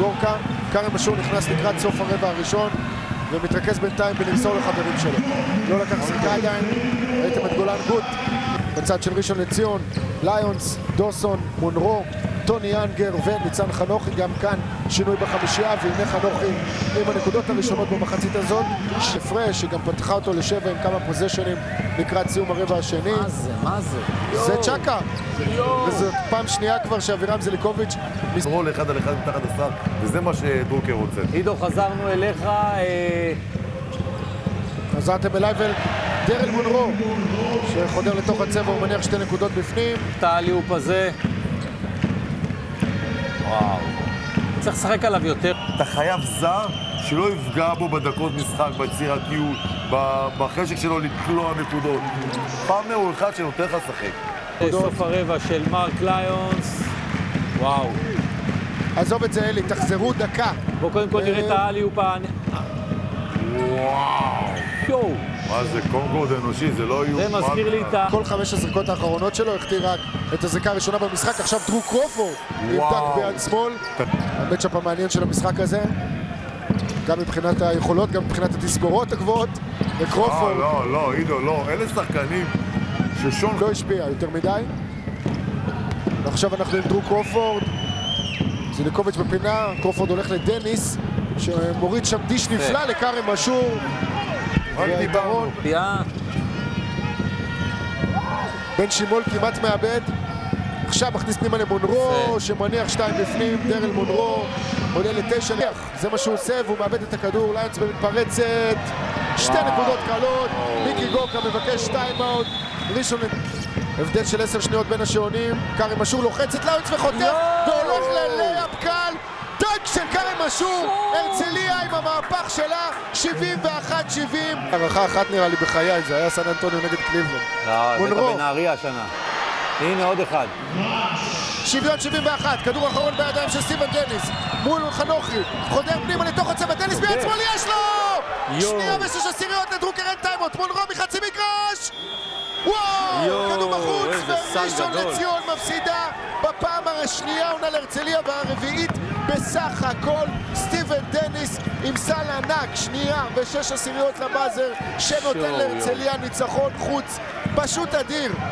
גורקה. כרם אשור נכנס לקראת סוף הרבע הראשון ומתרכז בינתיים בלמסור לחברים שלו. לא לקח זריקה עדיין, ראיתם את גולן גוט בצד של ראשון לציון, ליונס, דוסון, מונרו, טוני אנגר וניצן חנוכי, גם כאן שינוי בחמישייה, והנה חנוכי עם הנקודות הראשונות במחצית הזאת, שפרש, שגם פתחה אותו לשבע עם כמה פוזיישנים לקראת סיום הרבע השני. מה זה? מה זה? זה צ'קה, וזאת פעם שנייה כבר שאבירם זליקוביץ' רול אחד על אחד מתחת הסל, וזה מה שדרוקר רוצה. עידו, חזרנו אליך. אה, חזרתם אליי ואל דרל מונרו, שחודר לתוך הצבע, הוא מניח שתי נקודות בפנים. את האליופ הזה. וואו. צריך לשחק עליו יותר. אתה חייב זר שלא יפגע בו בדקות משחק, ביצירתיות, בחשק שלו לקלוע נקודות. פארמר הוא אחד שנותן לך לשחק. סוף הרבע של מרק ליונס. וואו. עזוב את זה אלי, תחזרו דקה. בואו קודם כל נראה את האליופ ה... וואו. מה זה קונקורד אנושי, זה לא איום. זה מזכיר לי את ה... כל חמש הזריקות האחרונות שלו החטיא רק את הזריקה הראשונה במשחק, עכשיו דרו קרופורד עם. דק ביד שמאל. המצ'אפ המעניין של המשחק הזה, גם מבחינת היכולות, גם מבחינת התסבורות הגבוהות, אה, וקרופורד לא, לא, עידו, לא. אלה שחקנים ששון... לא השפיע יותר מדי. ועכשיו אנחנו עם דרו קרופורד. זיליקוביץ' בפינה, קרופורד הולך לדניס, שמוריד שם דיש נפלא לכרם אשור. רק דיברנו. יא. בן שימול כמעט מאבד. עכשיו מכניס פנימה למונרו. שמניח שתיים בפנים, דרל מונרו, עולה לתשע, זה מה שהוא עושה, והוא מאבד את הכדור, ליונס במתפרצת, שתי נקודות קלות, מיקי גורקה מבקש טיימאוט, ראשון, הבדל של עשר שניות בין השעונים, כרם אשור לוחץ את ליונס וחוטף, יואו! והולך דנק אשור, הרצליה עם המהפך שלה, 71-70. הערכה אחת נראה לי בחיי, זה היה סן אנטוניו נגד קליבלנד. לא, מונרו. בנהריה השנה. הנה עוד אחד. שוויון 71, כדור אחרון בידיים של סטיבן דניס מול חנוכי, חודר פנימה לתוך הצבע, דניס ביד שמאל יש לו! שנייה ושש עשיריות לדרוקר אין טיימות, מונרו מחצי מגרש! וואו! כדור בחוץ, וראשון. לציון מפסידה בפעם השנייה עונה להרצליה והרביעית בסך הכל עם סל ענק, שנייה ושש עשיריות לבאזר שנותן להרצליה ניצחון חוץ פשוט אדיר